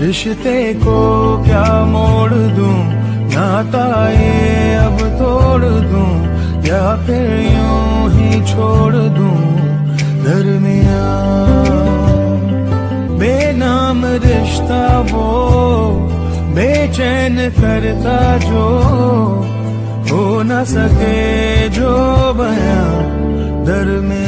रिश्ते को क्या मोड़ दूँ? नाता ये अब तोड़ दूँ? या फिर यूँ ही छोड़ दूँ? दरमिया, बेनाम रिश्ता वो, बेचैन करता जो, हो न सके जो बया। दरमिया